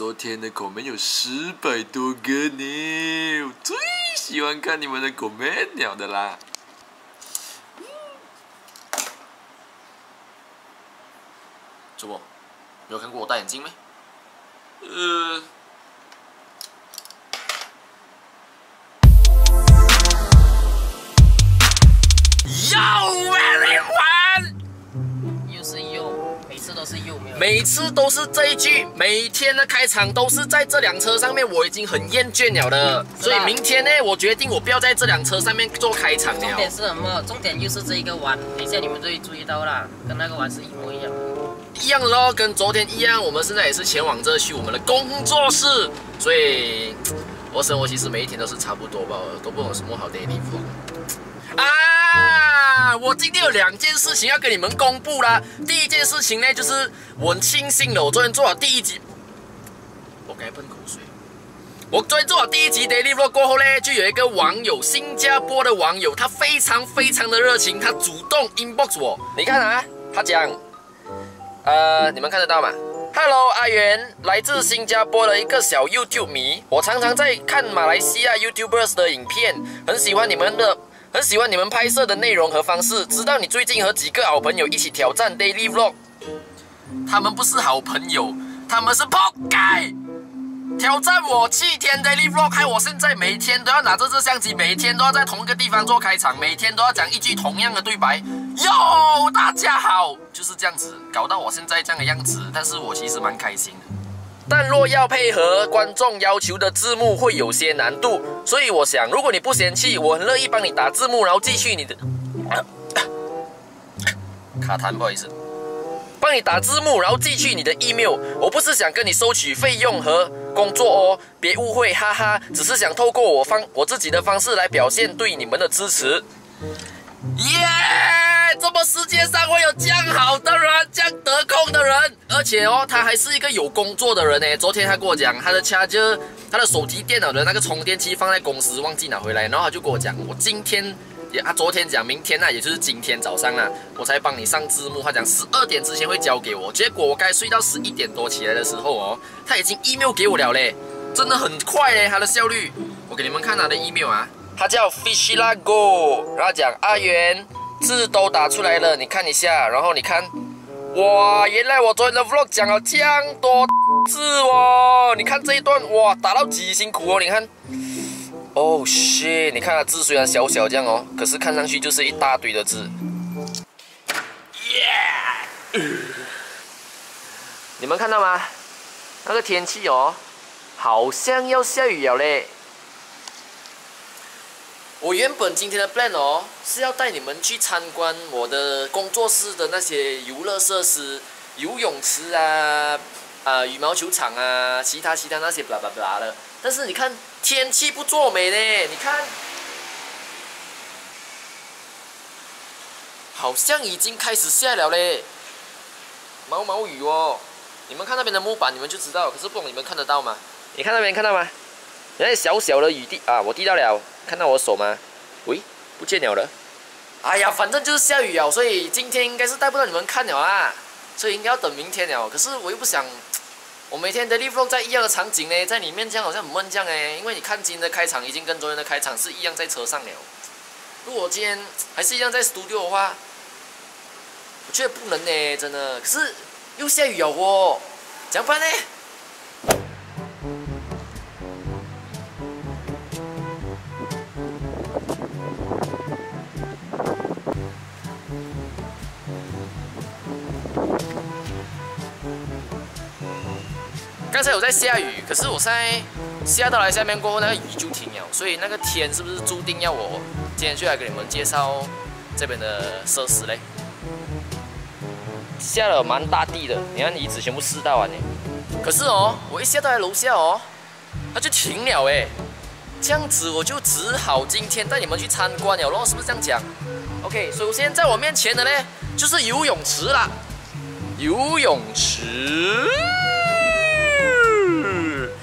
昨天的口门有十百多个呢，我最喜欢看你们的口门鸟的啦。主播，没有看过我戴眼镜没？呃。每次都是这一句，每天的开场都是在这辆车上面，我已经很厌倦了的。所以明天呢，我决定我不要在这辆车上面做开场了。重点是什么？重点就是这一个弯，等一下你们就会注意到啦，跟那个弯是一模一样。一样的咯，跟昨天一样，我们现在也是前往这去我们的工作室。所以，我生活其实每一天都是差不多吧，都不有什么好的地方。啊！我今天有两件事情要跟你们公布啦。第一件事情呢，就是我很庆幸了，我昨天做好第一集，我该喷口水。我昨天做好第一集 Daily Vlog 过后呢，就有一个网友，新加坡的网友，他非常非常的热情，他主动 inbox 我。你看啊，他讲，呃，你们看得到吗？Hello，阿元，来自新加坡的一个小 YouTube 迷，我常常在看马来西亚 YouTubers 的影片，很喜欢你们的。很喜欢你们拍摄的内容和方式，知道你最近和几个好朋友一起挑战 daily vlog，他们不是好朋友，他们是扑街，挑战我七天 daily vlog，害我现在每天都要拿着这相机，每天都要在同一个地方做开场，每天都要讲一句同样的对白，哟，大家好，就是这样子，搞到我现在这样的样子，但是我其实蛮开心的。但若要配合观众要求的字幕会有些难度，所以我想，如果你不嫌弃，我很乐意帮你打字幕，然后继续你的卡痰，不好意思，帮你打字幕，然后继续你的 email。我不是想跟你收取费用和工作哦，别误会，哈哈，只是想透过我方我自己的方式来表现对你们的支持。耶！这么世界上会有这样好的人，这样得空的人，而且哦，他还是一个有工作的人呢。昨天他跟我讲，他的 charger，他的手机电脑的那个充电器放在公司忘记拿回来，然后他就跟我讲，我今天也，他昨天讲明天呢，也就是今天早上啊，我才帮你上字幕。他讲十二点之前会交给我，结果我该睡到十一点多起来的时候哦，他已经 email 给我了嘞，真的很快嘞，他的效率。我给你们看他的 email 啊。他叫 Fishlago，然后讲阿元字都打出来了，你看一下，然后你看，哇，原来我昨天的 vlog 讲了这样多字哦，你看这一段，哇，打到几辛苦哦，你看，哦 shit，你看他字虽然小小这样哦，可是看上去就是一大堆的字。耶，你们看到吗？那个天气哦，好像要下雨了嘞。我原本今天的 plan 哦，是要带你们去参观我的工作室的那些游乐设施，游泳池啊，啊羽毛球场啊，其他其他那些巴拉巴拉的。但是你看天气不作美呢，你看，好像已经开始下了嘞，毛毛雨哦。你们看那边的木板，你们就知道。可是不懂你们看得到吗？你看那边看到吗？那小小的雨滴啊，我滴到了。看到我手吗？喂，不见了了。哎呀，反正就是下雨了，所以今天应该是带不到你们看了啊。所以应该要等明天了。可是我又不想，我每天的 live vlog 在一样的场景呢，在里面这样好像很闷这样哎。因为你看今天的开场已经跟昨天的开场是一样在车上了。如果今天还是一样在 studio 的话，我觉得不能呢，真的。可是又下雨了哦，怎么办呢？刚才有在下雨，可是我现在下到来下面过后，那个雨就停了，所以那个天是不是注定要我今天就来给你们介绍这边的设施嘞？下了蛮大地的，你看椅子全部湿到啊你。可是哦，我一下到来楼下哦，它就停了哎，这样子我就只好今天带你们去参观了咯，是不是这样讲？OK，首先在我面前的呢就是游泳池啦，游泳池。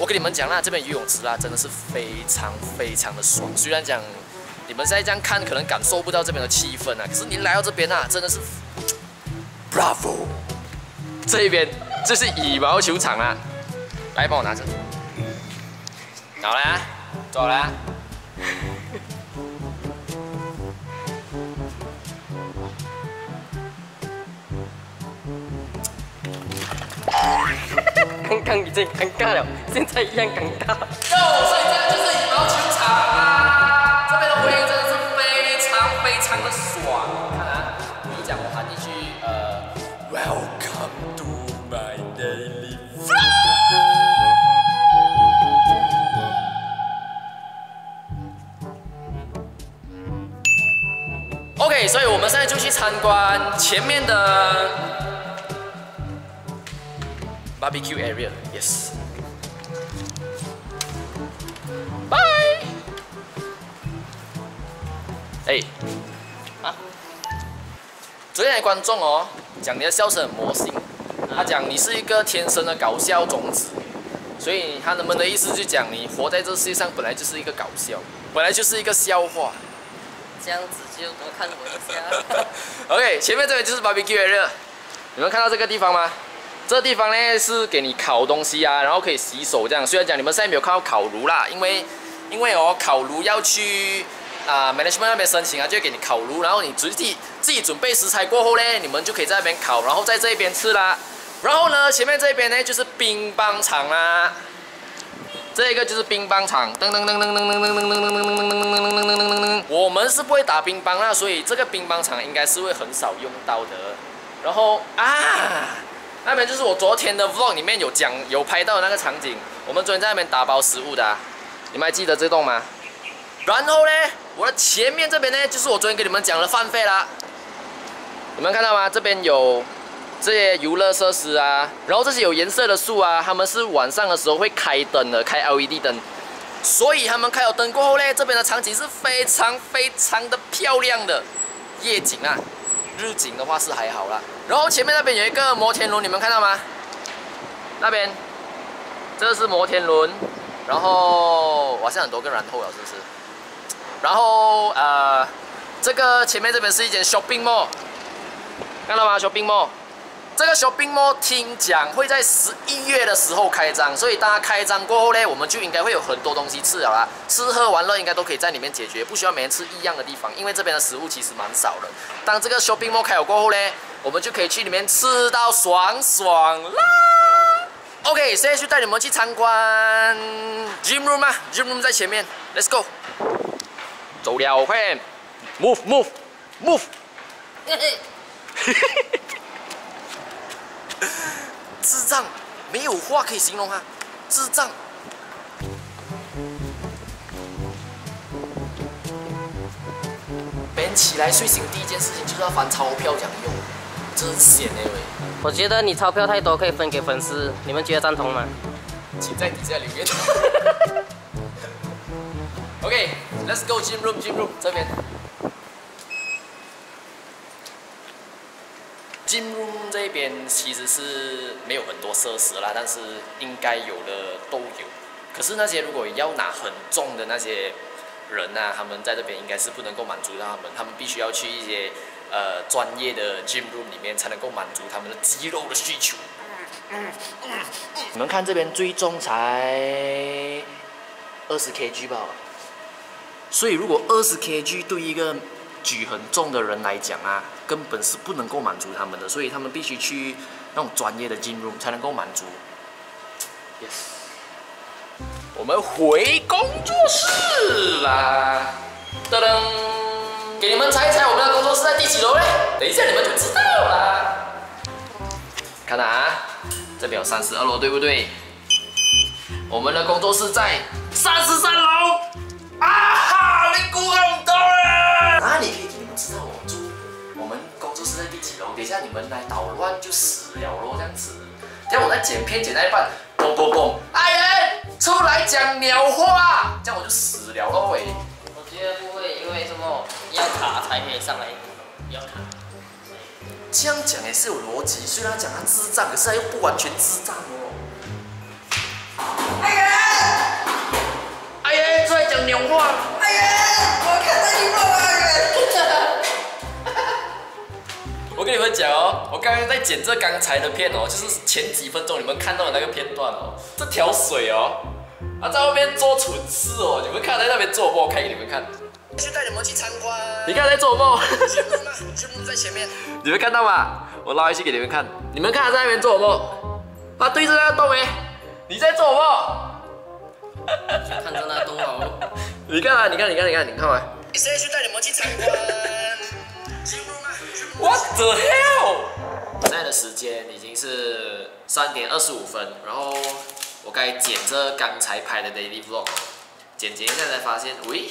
我跟你们讲啦，这边游泳池啦，真的是非常非常的爽。虽然讲你们现在这样看，可能感受不到这边的气氛啊，可是你来到这边啊，真的是 Bravo！这边这是羽毛球场啊，来帮我拿着。好了，走了。刚刚已经尴尬了，现在一样尴尬。哟，所以这个就是羽毛球场啊！这边的回音真的是非常非常的爽。看啊，你讲我喊进去，呃，Welcome to my daily OK，所以我们现在就去参观前面的 barbecue area。Yes。Bye. 哎，啊，昨天的观众哦，讲你的笑声很魔性，他讲你是一个天生的搞笑种子，所以他能不能意思就讲你活在这世界上本来就是一个搞笑，本来就是一个笑话。这样子就多看我一下。OK，前面这边就是 barbecue area，你们看到这个地方吗？这地方呢是给你烤东西啊，然后可以洗手这样。虽然讲你们现在没有看到烤炉啦，因为因为哦烤炉要去啊、management 那边申请啊，就会给你烤炉，然后你自己自己准备食材过后呢，你们就可以在那边烤，然后在这边吃啦。然后呢，前面这边呢就是乒乓场啦。这个就是乒乓场，噔噔噔噔噔噔噔噔噔噔噔噔噔噔噔噔噔噔。我们是不会打乒乓啦，所以这个乒乓场应该是会很少用到的。然后啊，那边就是我昨天的 vlog 里面有讲有拍到那个场景，我们昨天在那边打包食物的、你们还记得这栋吗？然后呢，我的前面这边呢，就是我昨天给你们讲的饭费啦。你们看到吗？这边有这些游乐设施啊，然后这些有颜色的树啊，他们是晚上的时候会开灯的，开 LED 灯。所以他们开了灯过后呢，这边的场景是非常非常的漂亮的夜景啊。日景的话是还好啦。然后前面那边有一个摩天轮，你们看到吗？那边，这是摩天轮，然后好像很多个然后了，是不是？然后呃，这个前面这边是一间 shopping mall，看到吗？shopping mall。这个 shopping mall 听讲会在十一月的时候开张，所以当它开张过后呢，我们就应该会有很多东西吃了啦，吃喝玩乐应该都可以在里面解决，不需要每天吃一样的地方，因为这边的食物其实蛮少的。当这个 shopping mall 开了过后呢，我们就可以去里面吃到爽爽啦。OK，现在就带你们去参观 gym room 啊，gym room 在前面，Let's go，走了，快点，move move move。智障，没有话可以形容啊！智障。别人起来睡醒第一件事情就是要翻钞票这样用，真闲哎喂！我觉得你钞票太多可以分给粉丝，你们觉得赞同吗？请在底下留言。OK，Let's、go gym room gym room 这边。gym room 这边其实是没有很多设施啦，但是应该有的都有。可是那些如果要拿很重的那些人呐、他们在这边应该是不能够满足到他们，他们必须要去一些呃专业的 gym room 里面才能够满足他们的肌肉的需求。你们看这边最重才二十 kg 吧，所以如果二十 kg 对一个举很重的人来讲啊，根本是不能够满足他们的，所以他们必须去那种专业的 gym room 才能够满足。Yes，我们回工作室啦，噔噔，给你们猜一猜我们的工作室在第几楼嘞？等一下你们就知道啦。看啊，这边有三十二楼，对不对？我们的工作室在三十三楼。啊哈，你估唔到啊！哪里可以给你们知道我住我们工作室在第几楼？等一下你们来捣乱就死了咯，这样子。等下我在剪片剪到一半，嘣嘣嘣，阿言出来讲鸟话，这样我就死了咯喂。我觉得不会，因为什么要卡才可以上来，要卡。这样讲也是有逻辑，虽然讲他智障，可是他又不完全智障哦。哎呀，哎呀，出来讲鸟话。哎呀，我看到你了，哎呀。OK，跟你们讲哦，我刚刚在剪这刚才的片哦，就是前几分钟你们看到的那个片段哦，这条水哦，啊在外面做蠢事哦，你们看在那边做梦，我开给你们看。去带你们去参观。你看在做梦，节目吗？节目在前面。你们看到吗？我拉回去给你们看，你们看他在那边做梦，他对着那个洞哎，你在做梦，看着那洞哦。你看啊，你看，你看，你看，你看完。现在去带你们去参观。节目吗？What the hell？现在的时间已经是三点二十五分，然后我该剪这刚才拍的 daily vlog，剪剪一下才发现，喂，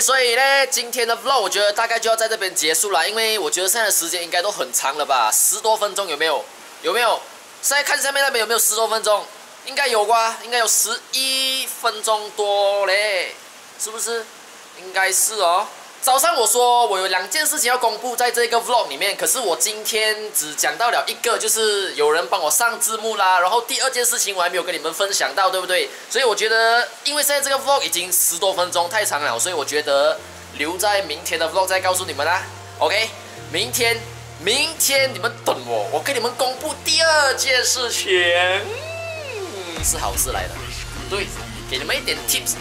所以呢，今天的 vlog 我觉得大概就要在这边结束了，因为我觉得现在的时间应该都很长了吧，十多分钟有没有？有没有？现在看下面那边有没有十多分钟？应该有吧，应该有十一分钟多嘞，是不是？应该是哦。早上我说我有两件事情要公布在这个 vlog 里面，可是我今天只讲到了一个，就是有人帮我上字幕啦。然后第二件事情我还没有跟你们分享到，对不对？所以我觉得，因为现在这个 vlog 已经十多分钟太长了，所以我觉得留在明天的 vlog 再告诉你们啦。OK，明天，明天你们等我，我跟你们公布第二件事情，是好事来的。对，给你们一点 tips。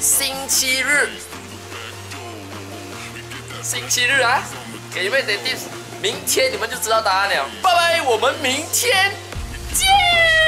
星期日。星期日啊，给你们点 tips，明天你们就知道答案了。拜拜，我们明天见。